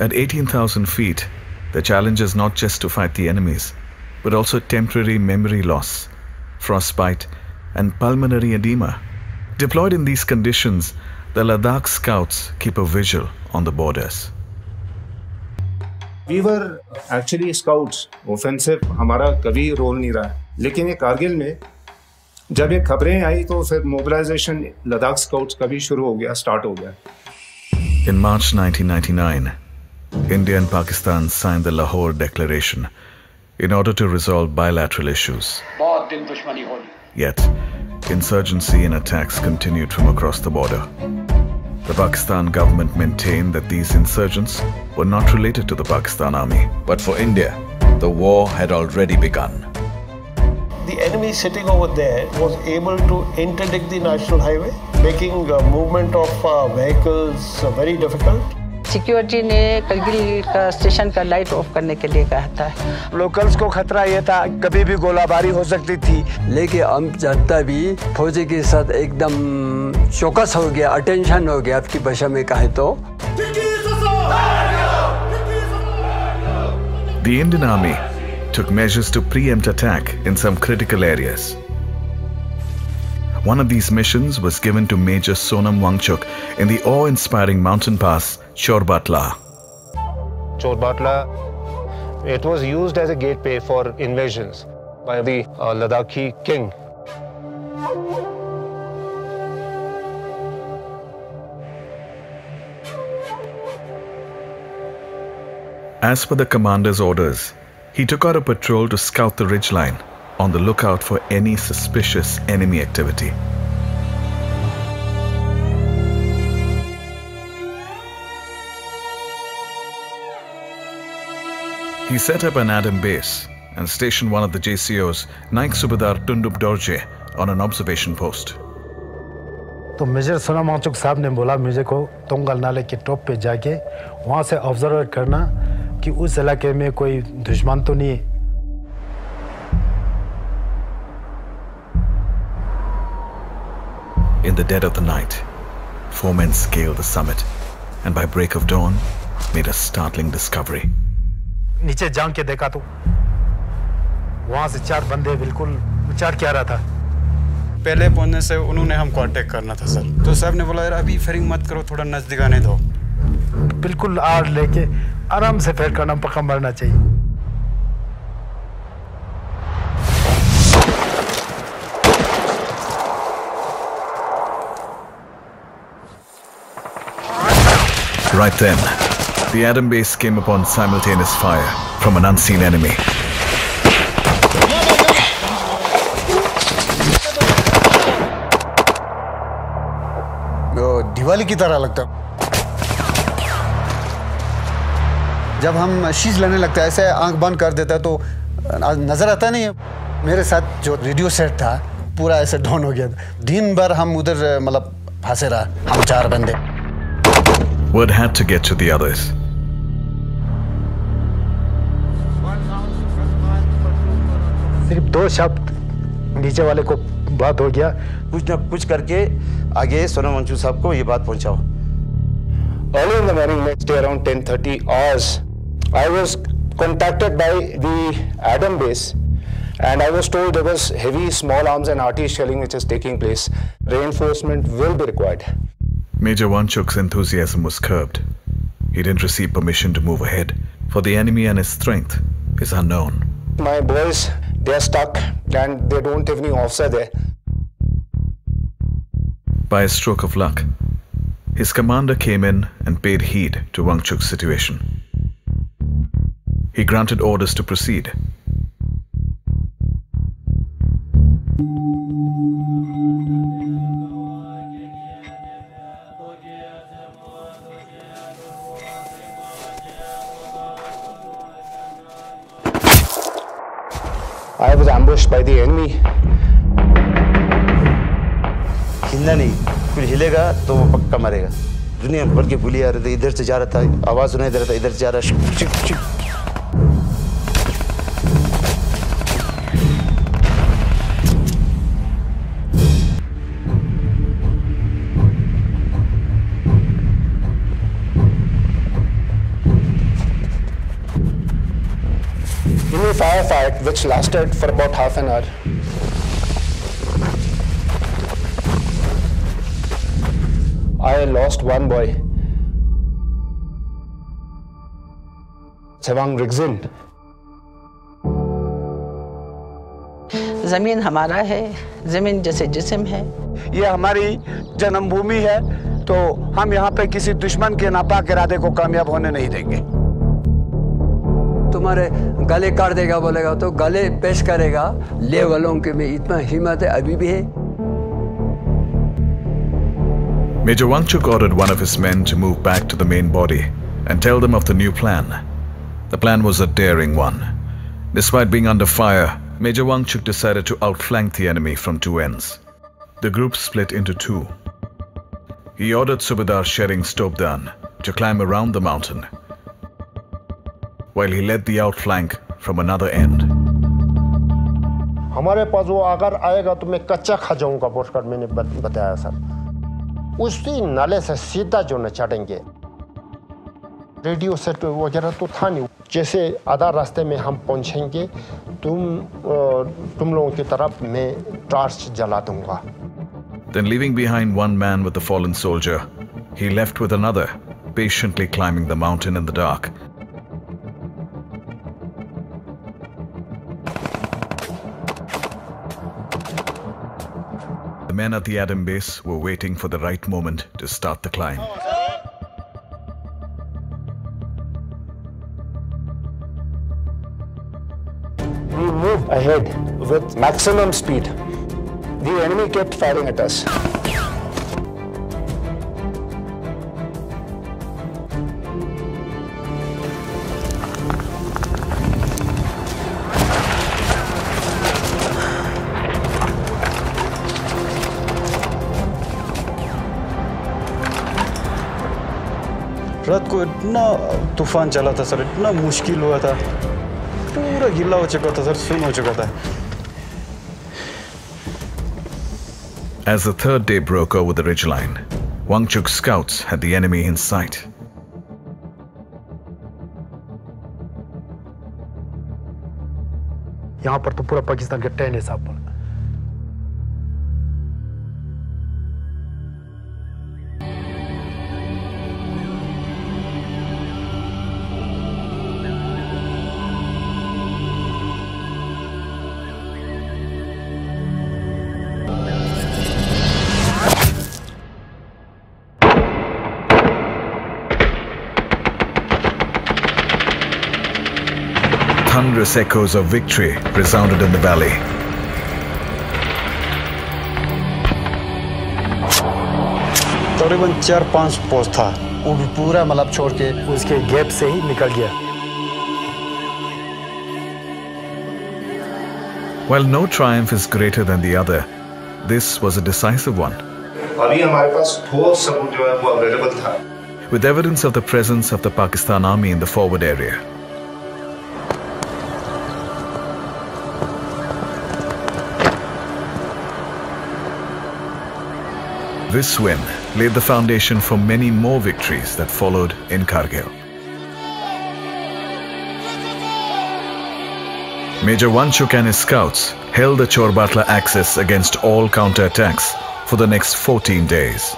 At 18,000 feet, the challenge is not just to fight the enemies, but also temporary memory loss, frostbite, and pulmonary edema. Deployed in these conditions, the Ladakh scouts keep a vigil on the borders. We were actually scouts offensive हमारा कभी role नहीं रहा है लेकिन ये कारगिल में जब ये खबरें आई तो फिर मोबिलाइजेशन लद्दाख स्काउट्स का भी शुरू हो गया स्टार्ट हो गया In March 1999, India and Pakistan signed the Lahore Declaration in order to resolve bilateral issues. Yet, insurgency and attacks continued from across the border. The Pakistan government maintained that these insurgents were not related to the Pakistan army. But for India, the war had already begun. The enemy sitting over there was able to interdict the national highway, making uh, movement of uh, vehicles uh, very difficult. Security ने करगिल का station का light of करने के लिए कहा था locals को खतरा ये था कभी भी गोलाबारी हो सकती थी लेकिन हम जनता भी फौजी के साथ एकदम चौकस हो गया अटेंशन हो गया आपकी भाषा में कहे तो The Indian army took measures to preempt attack in some critical areas. One of these missions was given to Major Sonam Wangchuk in the awe-inspiring mountain pass Chorbatla. Chorbatla, it was used as a gateway for invasions by the uh, Ladakhi king. As per the commander's orders, he took out a patrol to scout the ridgeline on the lookout for any suspicious enemy activity. He set up an Adam base and stationed one of the JCOs, Naib Subedar Tundup Dorje, on an observation post. तो major Sonam Wangchuk साहब ने बोला मुझे को तोंगल नाले के top पे जाके वहाँ से ऑब्जर्व करना कि उस इलाके में कोई दुश्मन तो नहीं In the dead of the night, four men scaled the summit and by break of dawn made a startling discovery. नीचे जान के देखा तो। वहाँ से चार बंदे बिल्कुल विचार क्या रहा था। पहले पहुँचने से उन्होंने हम कांटेक्ट करना था सर। तो सर ने बोला यार अभी फेरिंग मत करो थोड़ा नज़दीक आने दो। बिल्कुल आड़ लेके आराम से फेर करना पक्का मरना चाहिए। Right then, the Adam base came upon simultaneous fire from an unseen enemy. Diwali की तरह लगता जब हम शीश लेने लगता है ऐसे आँख बंद कर देता है तो नज़र आता नहीं है मेरे साथ जो रेडियो सेट था पूरा ऐसे डाउन हो गया दिन भर हम उधर मतलब फंसे रहा हम चार बंदे Word had to get to the others. सिर्फ़ दो शब्द नीचे वाले को बात हो गया कुछ ना कुछ करके आगे सोनम अंशु साहब को ये बात पहुंचाओ early in the morning next day around ten thirty hours I was contacted by the adm base and I was told there was heavy small arms and artillery shelling which is taking place reinforcement will be required Major Wanchuk's enthusiasm was curbed. He didn't receive permission to move ahead, for the enemy and his strength is unknown. My boys they are stuck and they don't have any officer there. By a stroke of luck, his commander came in and paid heed to Wangchuk's situation. He granted orders to proceed. I was ambushed by the enemy. हिलना नहीं फिर हिलेगा तो वो पक्का मरेगा दुनिया भर के बुली आ रहे थे इधर से जा रहा था आवाज़ सुनाई दे रहा था इधर से जा रहा चिक शुक, which lasted for about half an hour. I lost one boy. Chewang Rigzin. ज़मीन हमारा है ज़मीन जैसे जिसम है ये हमारी जन्मभूमि है तो हम यहाँ पे किसी दुश्मन के नापाक इरादे को कामयाब होने नहीं देंगे तुम्हारे गले काट देगा बोलेगा तो गले पेश करेगा ले वालों के में इतना हिम्मत है अभी भी है Major Wangchuk ordered one of his men to move back to the main body and tell them of the new plan. The plan was a daring one. Despite being under fire, Major Wangchuk decided to outflank the enemy from two ends. The group split into two. He ordered Subedar Tsering Stobdan to climb around the mountain while he led the outflank from another end. हमारे पास वो अगर आएगा तो मैं कच्चा खा जाऊँगा बोलकर मैंने बताया सर उसी नाले से सीधा जो न चढ़ेंगे रेडियो सेट वगैरह तो था नहीं जैसे आधा रास्ते में हम पहुँचेंगे तुम तुम लोगों की तरफ़ मैं टॉर्च जला दूँगा Then leaving behind one man with the fallen soldier, he left with another, patiently climbing the mountain in the dark. Men at the Adam base were waiting for the right moment to start the climb. We moved ahead with maximum speed. The enemy kept firing at us. रात को इतना तूफ़ान चला था sir इतना मुश्किल हुआ था पूरा गिला हो चुका था सर सुन हो चुका था As the third day broke over the ridgeline, Wangchuk's scouts had the enemy in sight. यहाँ पर तो पूरा पाकिस्तान के टेन है साहब thunderous echoes of victory resounded in the valley. तकरीबन चार पांच पोस्ट था वो भी पूरा मतलब छोड़ के उसके गैप से ही निकल गया While no triumph is greater than the other, this was a decisive one. अभी हमारे पास ठोस सबूत जो है वो अवेलेबल था With evidence of the presence of the Pakistan army in the forward area, This win laid the foundation for many more victories that followed in Kargil. Major Wangchuk and his scouts held the Chorbatla axis against all counterattacks for the next 14 days.